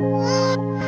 啊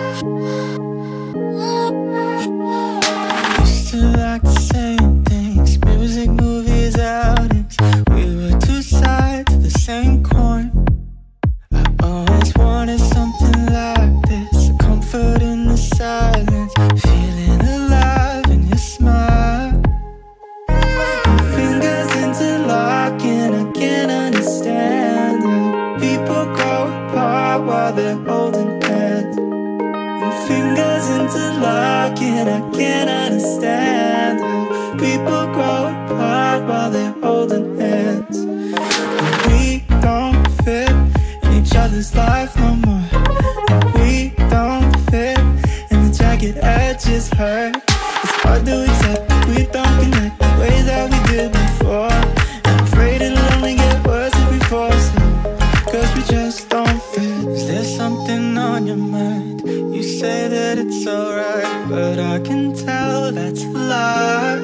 fingers interlocking, I can't understand how people grow apart while they're holding hands. And we don't fit in each other's life no more. And we don't fit, and the jagged edges hurt. It's hard to accept we don't say that it's alright, but I can tell that's a lie.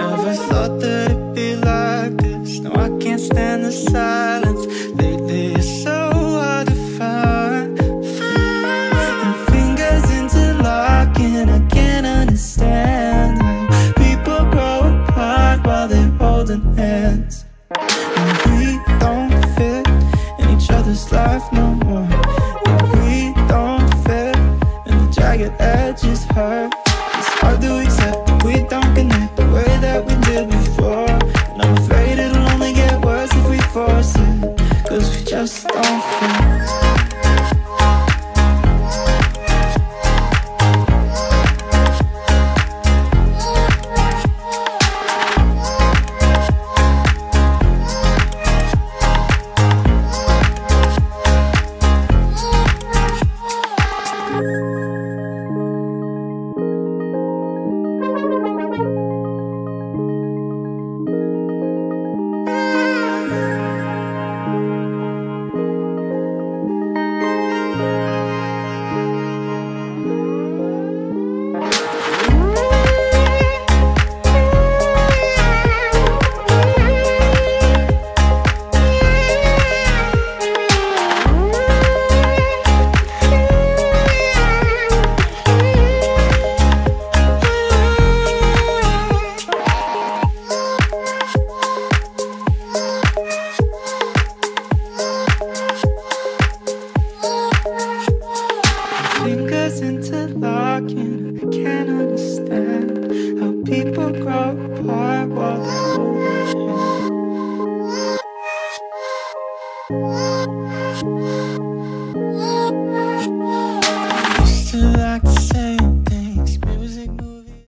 Never thought that it'd be like this. No, I can't stand the silence. Lately, it's so hard to find. And fingers interlocking, I can't understand how people grow apart while they're holding hands. And we don't fit in each other's life no more. It's hard to accept that we don't connect the way that we did before. And I'm afraid it'll only get worse if we force it. Cause we just don't fit. Interlocking,